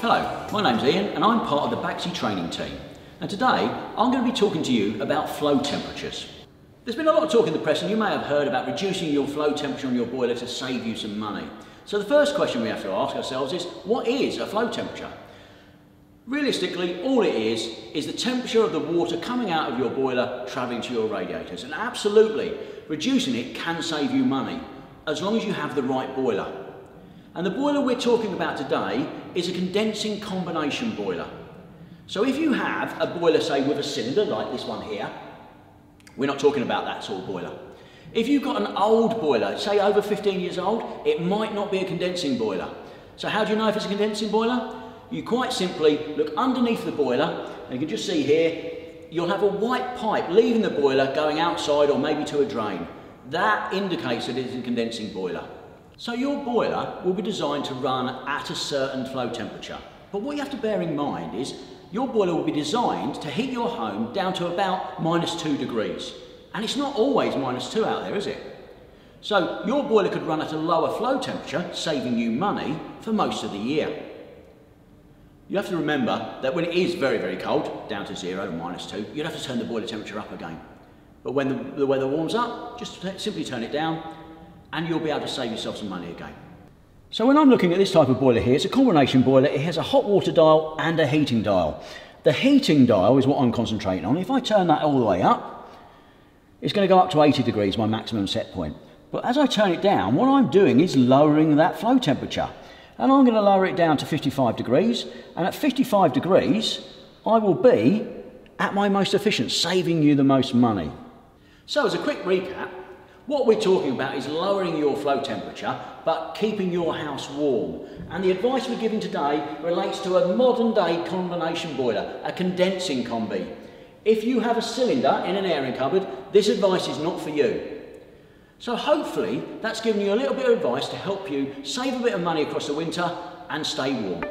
Hello, my name's Ian and I'm part of the Baxi training team. And today I'm going to be talking to you about flow temperatures. There's been a lot of talk in the press and you may have heard about reducing your flow temperature on your boiler to save you some money. So the first question we have to ask ourselves is, what is a flow temperature? Realistically, all it is, is the temperature of the water coming out of your boiler travelling to your radiators. And absolutely, reducing it can save you money, as long as you have the right boiler. And the boiler we're talking about today is a condensing combination boiler. So if you have a boiler, say, with a cylinder like this one here, we're not talking about that sort of boiler. If you've got an old boiler, say over 15 years old, it might not be a condensing boiler. So how do you know if it's a condensing boiler? You quite simply look underneath the boiler, and you can just see here, you'll have a white pipe leaving the boiler going outside or maybe to a drain. That indicates that it is a condensing boiler. So your boiler will be designed to run at a certain flow temperature. But what you have to bear in mind is your boiler will be designed to heat your home down to about minus two degrees. And it's not always minus two out there, is it? So your boiler could run at a lower flow temperature, saving you money for most of the year. You have to remember that when it is very, very cold, down to zero, minus two, you'd have to turn the boiler temperature up again. But when the, the weather warms up, just simply turn it down and you'll be able to save yourself some money again. So when I'm looking at this type of boiler here, it's a combination boiler. It has a hot water dial and a heating dial. The heating dial is what I'm concentrating on. If I turn that all the way up, it's going to go up to 80 degrees, my maximum set point. But as I turn it down, what I'm doing is lowering that flow temperature. And I'm going to lower it down to 55 degrees. And at 55 degrees, I will be at my most efficient, saving you the most money. So as a quick recap, what we're talking about is lowering your flow temperature, but keeping your house warm. And the advice we're giving today relates to a modern day combination boiler, a condensing combi. If you have a cylinder in an airing cupboard, this advice is not for you. So hopefully that's given you a little bit of advice to help you save a bit of money across the winter and stay warm.